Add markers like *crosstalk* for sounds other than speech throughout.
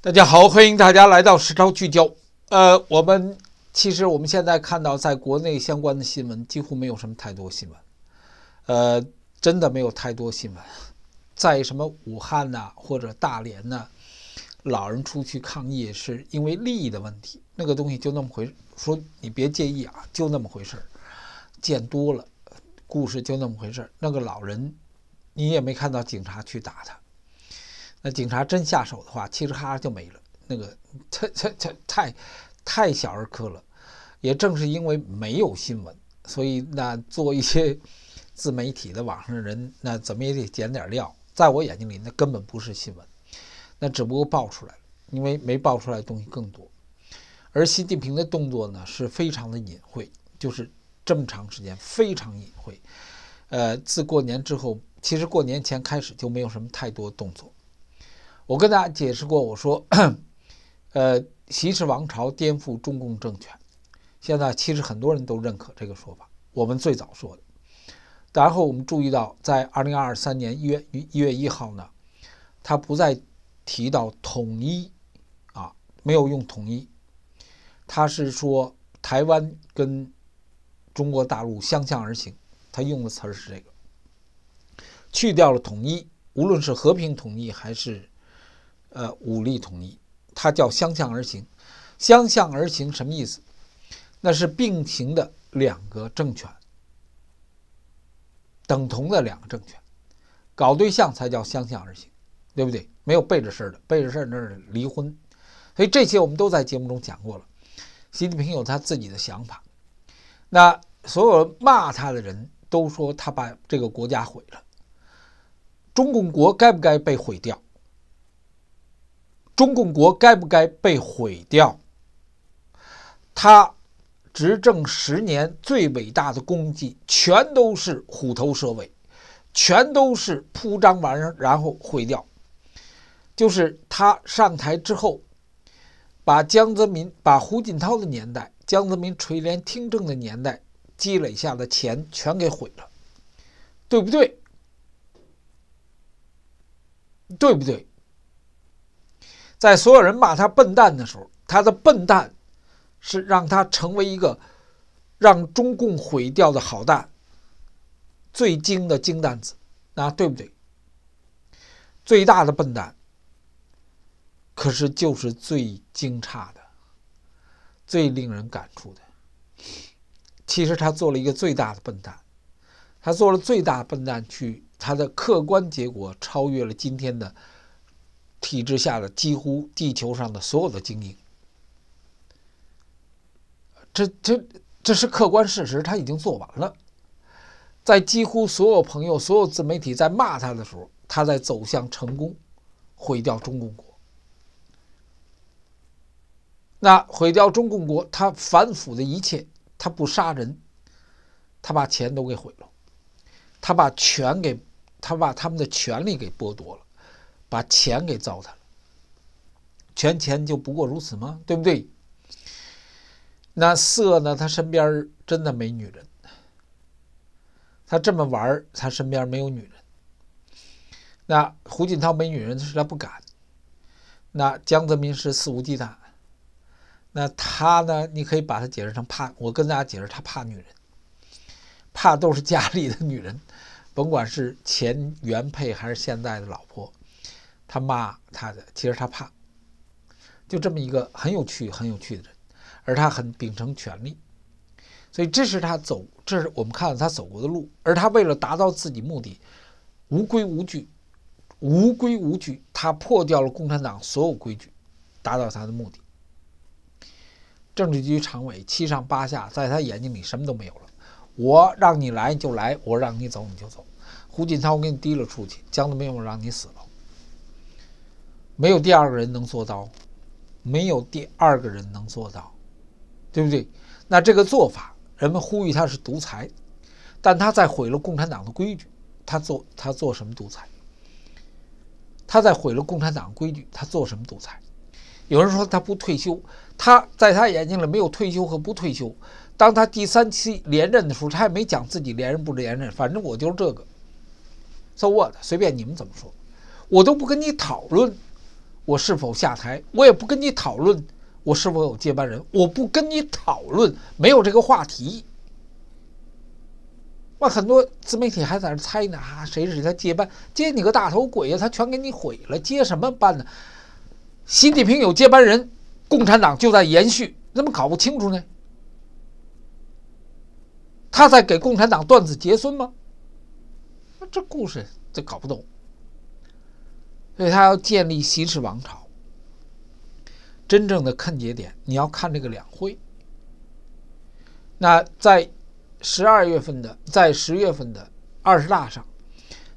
大家好，欢迎大家来到实招聚焦。呃，我们其实我们现在看到，在国内相关的新闻几乎没有什么太多新闻，呃，真的没有太多新闻。在什么武汉呐，或者大连呐，老人出去抗议是因为利益的问题，那个东西就那么回事，说你别介意啊，就那么回事儿。见多了，故事就那么回事儿。那个老人，你也没看到警察去打他。那警察真下手的话，嘁哩哈就没了。那个，这这这太太小儿科了。也正是因为没有新闻，所以那做一些 *laughs* 自媒体的网上的人，那怎么也得捡点料。在我眼睛里，那根本不是新闻，那只不过爆出来了。因为没爆出来的东西更多。而习近平的动作呢，是非常的隐晦，就是这么长时间非常隐晦。呃，自过年之后，其实过年前开始就没有什么太多动作。我跟大家解释过，我说，呃，习氏王朝颠覆中共政权，现在其实很多人都认可这个说法。我们最早说的，然后我们注意到，在二零二三年一月一月一号呢，他不再提到统一，啊，没有用统一，他是说台湾跟中国大陆相向而行，他用的词儿是这个，去掉了统一，无论是和平统一还是。呃，武力统一，它叫相向而行。相向而行什么意思？那是并行的两个政权，等同的两个政权，搞对象才叫相向而行，对不对？没有背着事儿的，背着事儿那是离婚。所以这些我们都在节目中讲过了。习近平有他自己的想法，那所有骂他的人都说他把这个国家毁了。中共国该不该被毁掉？中共国该不该被毁掉？他执政十年最伟大的功绩，全都是虎头蛇尾，全都是铺张完然后毁掉。就是他上台之后，把江泽民、把胡锦涛的年代、江泽民垂帘听政的年代积累下的钱全给毁了，对不对？对不对？在所有人骂他笨蛋的时候，他的笨蛋是让他成为一个让中共毁掉的好蛋，最精的精蛋子，那，对不对？最大的笨蛋，可是就是最惊诧的、最令人感触的。其实他做了一个最大的笨蛋，他做了最大笨蛋，去他的客观结果超越了今天的。体制下的几乎地球上的所有的精英，这这这是客观事实，他已经做完了。在几乎所有朋友、所有自媒体在骂他的时候，他在走向成功，毁掉中共国。那毁掉中共国，他反腐的一切，他不杀人，他把钱都给毁了，他把权给，他把他们的权利给剥夺了。把钱给糟蹋了，权钱就不过如此吗？对不对？那色呢？他身边真的没女人，他这么玩他身边没有女人。那胡锦涛没女人是他不敢，那江泽民是肆无忌惮，那他呢？你可以把他解释成怕。我跟大家解释，他怕女人，怕都是家里的女人，甭管是前原配还是现在的老婆。他骂他的，其实他怕，就这么一个很有趣、很有趣的人，而他很秉承权力，所以这是他走，这是我们看到他走过的路。而他为了达到自己目的，无规无矩，无规无矩，他破掉了共产党所有规矩，达到他的目的。政治局常委七上八下，在他眼睛里什么都没有了。我让你来就来，我让你走你就走。胡锦涛，我给你提了出去，江泽民，我让你死了。没有第二个人能做到，没有第二个人能做到，对不对？那这个做法，人们呼吁他是独裁，但他在毁了共产党的规矩。他做他做什么独裁？他在毁了共产党规矩。他做什么独裁？有人说他不退休，他在他眼睛里没有退休和不退休。当他第三期连任的时候，他也没讲自己连任不连任，反正我就是这个，so what？随便你们怎么说，我都不跟你讨论。我是否下台，我也不跟你讨论我是否有接班人，我不跟你讨论，没有这个话题。那很多自媒体还在那猜呢啊，谁是他接班？接你个大头鬼呀！他全给你毁了，接什么班呢？习近平有接班人，共产党就在延续，怎么搞不清楚呢？他在给共产党断子绝孙吗？这故事这搞不懂。所以他要建立西式王朝。真正的看节点，你要看这个两会。那在。十二月份的，在十月份的二十大上，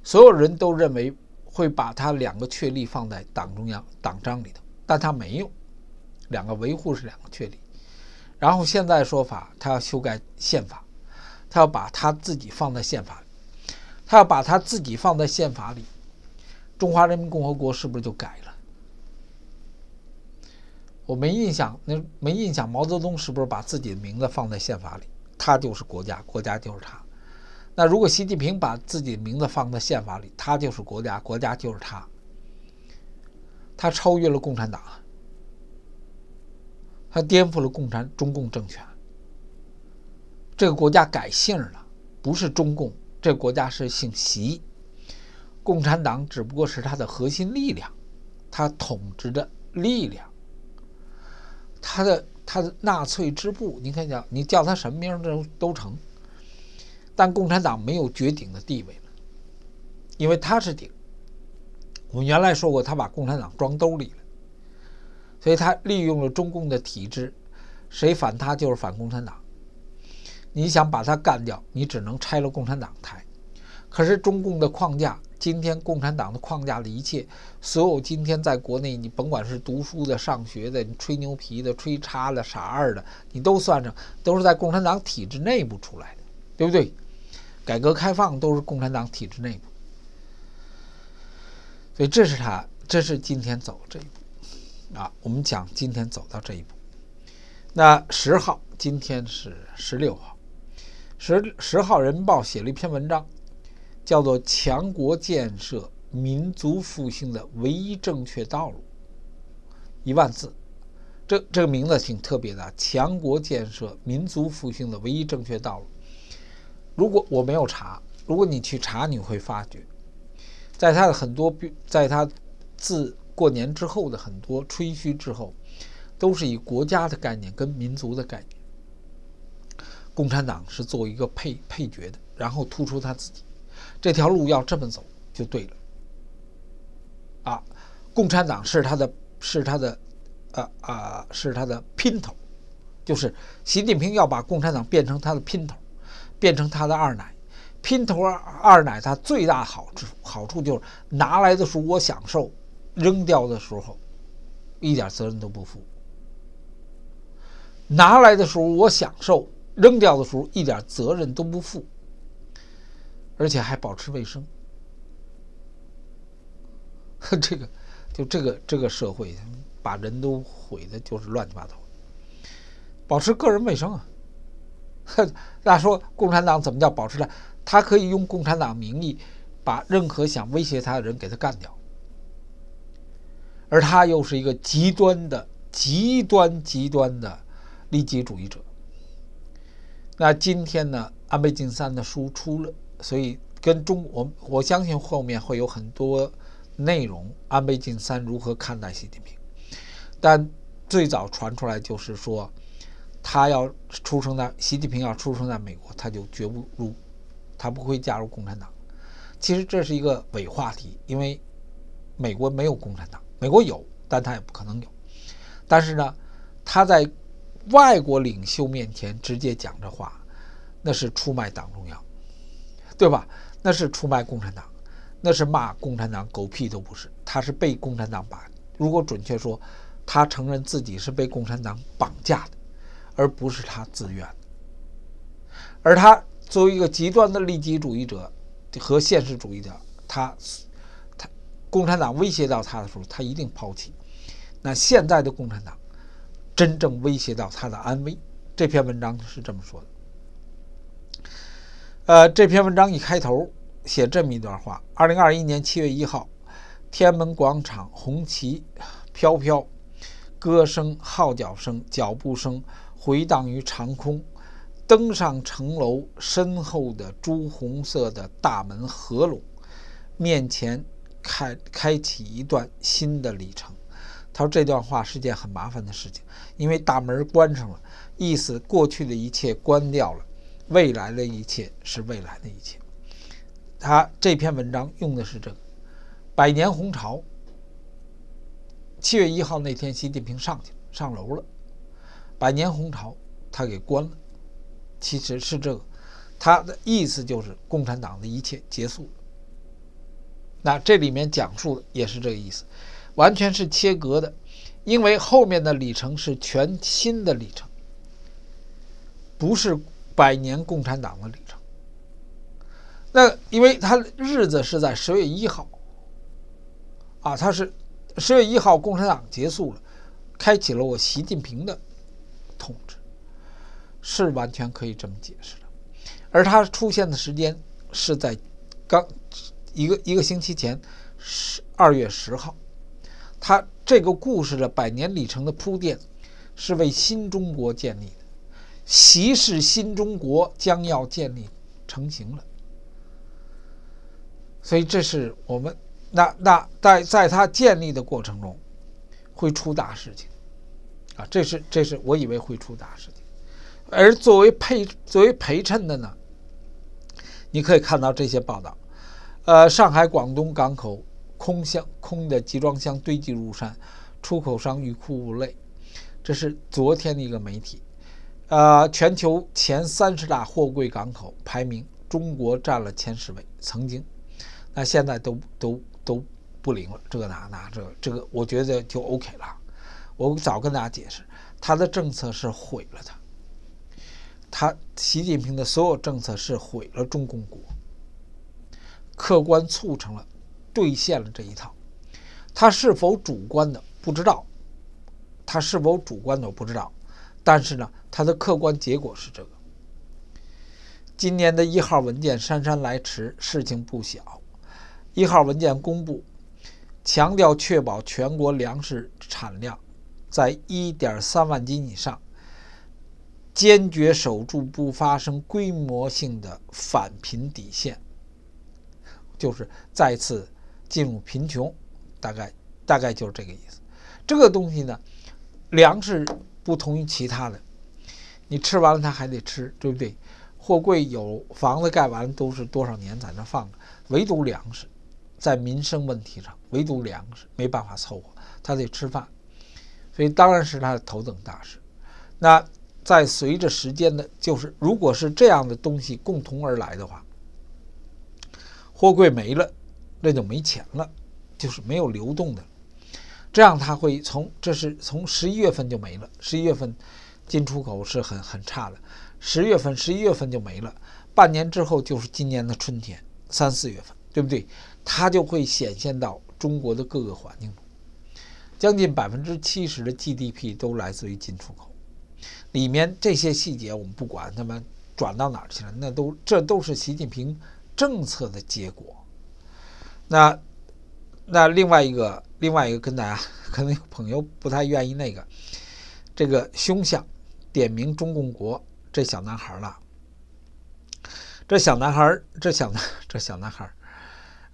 所有人都认为会把他两个确立放在党中央党章里头，但他没有，两个维护是两个确立。然后现在说法，他要修改宪法，他要把他自己放在宪法里，他要把他自己放在宪法里，中华人民共和国是不是就改了？我没印象，那没印象，毛泽东是不是把自己的名字放在宪法里？他就是国家，国家就是他。那如果习近平把自己的名字放在宪法里，他就是国家，国家就是他。他超越了共产党，他颠覆了共产中共政权。这个国家改姓了，不是中共，这国家是姓习。共产党只不过是他的核心力量，他统治的力量，他的。他的纳粹支部，你看叫你叫他什么名都都成，但共产党没有绝顶的地位了，因为他是顶。我们原来说过，他把共产党装兜里了，所以他利用了中共的体制，谁反他就是反共产党。你想把他干掉，你只能拆了共产党台，可是中共的框架。今天共产党的框架的一切，所有今天在国内，你甭管是读书的、上学的、你吹牛皮的、吹叉的、傻二的，你都算上，都是在共产党体制内部出来的，对不对？改革开放都是共产党体制内部，所以这是他，这是今天走这一步啊。我们讲今天走到这一步，那十号，今天是十六号，十十号，《人民报》写了一篇文章。叫做强国建设、民族复兴的唯一正确道路，一万字，这这个名字挺特别的。强国建设、民族复兴的唯一正确道路。如果我没有查，如果你去查，你会发觉，在他的很多，在他自过年之后的很多吹嘘之后，都是以国家的概念跟民族的概念。共产党是作为一个配配角的，然后突出他自己。这条路要这么走就对了，啊，共产党是他的，是他的，啊啊，是他的姘头，就是习近平要把共产党变成他的姘头，变成他的二奶，姘头二二奶，他最大好处好处就是拿来的时候我享受，扔掉的时候一点责任都不负，拿来的时候我享受，扔掉的时候一点责任都不负。而且还保持卫生，*laughs* 这个就这个这个社会把人都毁的，就是乱七八糟。保持个人卫生啊！*laughs* 那说共产党怎么叫保持呢？他可以用共产党名义把任何想威胁他的人给他干掉，而他又是一个极端的、极端、极端的利己主义者。那今天呢，安倍晋三的书出了。所以，跟中我我相信后面会有很多内容，安倍晋三如何看待习近平？但最早传出来就是说，他要出生在习近平要出生在美国，他就绝不入，他不会加入共产党。其实这是一个伪话题，因为美国没有共产党，美国有，但他也不可能有。但是呢，他在外国领袖面前直接讲这话，那是出卖党中央。对吧？那是出卖共产党，那是骂共产党，狗屁都不是。他是被共产党把，如果准确说，他承认自己是被共产党绑架的，而不是他自愿。而他作为一个极端的利己主义者和现实主义者，他他共产党威胁到他的时候，他一定抛弃。那现在的共产党真正威胁到他的安危，这篇文章是这么说的。呃，这篇文章一开头写这么一段话：二零二一年七月一号，天安门广场红旗飘飘，歌声、号角声、脚步声回荡于长空。登上城楼，身后的朱红色的大门合拢，面前开开启一段新的里程。他说这段话是件很麻烦的事情，因为大门关上了，意思过去的一切关掉了，未来的一切是未来的一切。他这篇文章用的是这个百年红潮。七月一号那天，习近平上去上楼了，百年红潮他给关了。其实是这个，他的意思就是共产党的一切结束了。那这里面讲述的也是这个意思，完全是切割的，因为后面的里程是全新的里程，不是百年共产党的里程。那因为他日子是在十月一号，啊，他是十月一号共产党结束了，开启了我习近平的统治。是完全可以这么解释的，而它出现的时间是在刚一个一个星期前，十二月十号。它这个故事的百年里程的铺垫，是为新中国建立，习氏新中国将要建立成型了。所以这是我们那那在在它建立的过程中，会出大事情啊！这是这是我以为会出大事情。而作为配作为陪衬的呢，你可以看到这些报道，呃，上海、广东港口空箱空的集装箱堆积如山，出口商欲哭无泪。这是昨天的一个媒体，呃，全球前三十大货柜港口排名，中国占了前十位，曾经，那现在都都都不灵了，这个哪哪这这个，我觉得就 OK 了。我早跟大家解释，他的政策是毁了他。他习近平的所有政策是毁了中共国，客观促成了兑现了这一套。他是否主观的不知道，他是否主观的不知道，但是呢，它的客观结果是这个。今年的一号文件姗姗来迟，事情不小。一号文件公布，强调确保全国粮食产量在一点三万斤以上。坚决守住不发生规模性的反贫底线，就是再次进入贫穷，大概大概就是这个意思。这个东西呢，粮食不同于其他的，你吃完了它还得吃，对不对？货柜有房子盖完都是多少年在那放着，唯独粮食，在民生问题上，唯独粮食没办法凑合，他得吃饭，所以当然是他的头等大事。那。在随着时间的，就是如果是这样的东西共同而来的话，货柜没了，那就没钱了，就是没有流动的。这样它会从这是从十一月份就没了，十一月份进出口是很很差的，十月份、十一月份就没了，半年之后就是今年的春天，三四月份，对不对？它就会显现到中国的各个环境中，将近百分之七十的 GDP 都来自于进出口。里面这些细节我们不管，他们转到哪儿去了？那都这都是习近平政策的结果。那那另外一个另外一个跟大家可能有朋友不太愿意那个这个凶相，点名中共国这小男孩了。这小男孩这小男这小男孩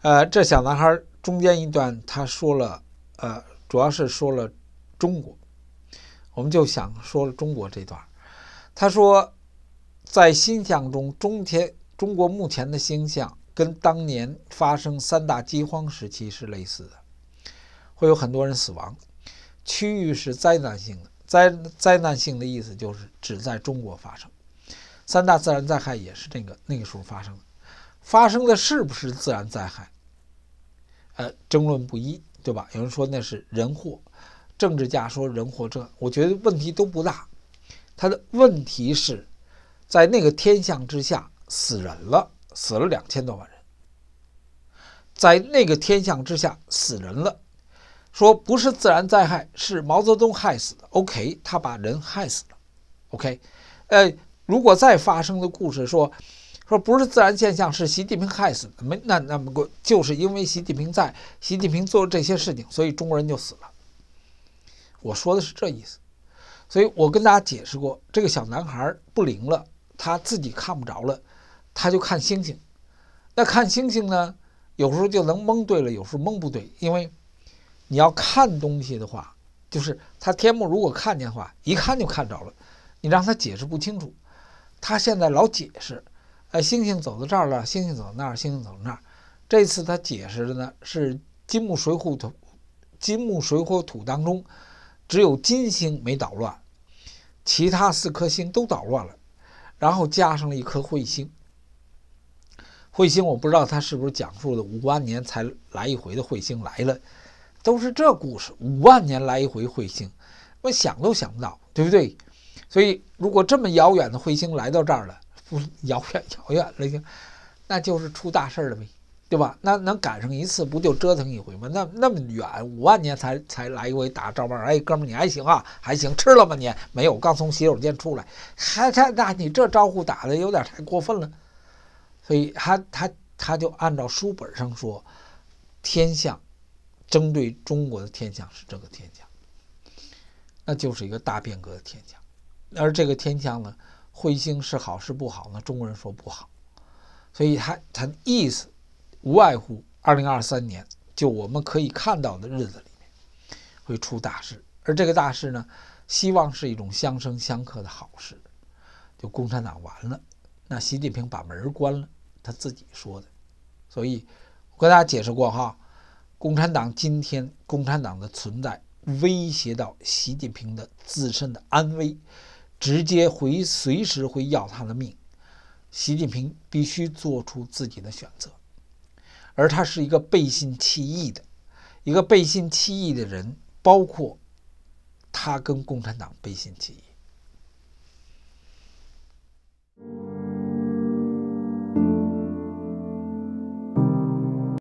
呃，这小男孩中间一段他说了，呃，主要是说了中国。我们就想说了中国这段，他说，在星象中，中天中国目前的星象跟当年发生三大饥荒时期是类似的，会有很多人死亡，区域是灾难性的，灾灾难性的意思就是只在中国发生，三大自然灾害也是那个那个时候发生的，发生的是不是自然灾害？呃，争论不一，对吧？有人说那是人祸。政治家说人祸这，我觉得问题都不大。他的问题是，在那个天象之下死人了，死了两千多万人。在那个天象之下死人了，说不是自然灾害，是毛泽东害死的。OK，他把人害死了。OK，呃，如果再发生的故事说，说不是自然现象，是习近平害死的，没那那么过，就是因为习近平在，习近平做这些事情，所以中国人就死了。我说的是这意思。所以我跟大家解释过，这个小男孩不灵了，他自己看不着了，他就看星星。那看星星呢，有时候就能蒙对了，有时候蒙不对，因为你要看东西的话，就是他天目如果看见的话，一看就看着了。你让他解释不清楚，他现在老解释，哎，星星走到这儿了，星星走到那儿，星星走到那儿。这次他解释的呢是金木水火土，金木水火土当中，只有金星没捣乱，其他四颗星都捣乱了，然后加上了一颗彗星。彗星我不知道他是不是讲述的五万年才来一回的彗星来了，都是这故事，五万年来一回彗星，我想都想不到，对不对？所以，如果这么遥远的彗星来到这儿了，不遥远遥远了就，那就是出大事了呗，对吧？那能赶上一次，不就折腾一回吗？那那么远，五万年才才来一回打照面，哎，哥们儿你还行啊，还行，吃了吗你？没有，刚从洗手间出来，还他那你这招呼打的有点太过分了。所以他他他就按照书本上说，天象，针对中国的天象是这个天象，那就是一个大变革的天象。而这个天象呢，彗星是好是不好呢？中国人说不好，所以他他意思无外乎二零二三年就我们可以看到的日子里面会出大事，而这个大事呢，希望是一种相生相克的好事，就共产党完了，那习近平把门关了，他自己说的，所以我跟大家解释过哈，共产党今天共产党的存在威胁到习近平的自身的安危，直接会随时会要他的命，习近平必须做出自己的选择，而他是一个背信弃义的，一个背信弃义的人，包括他跟共产党背信弃义。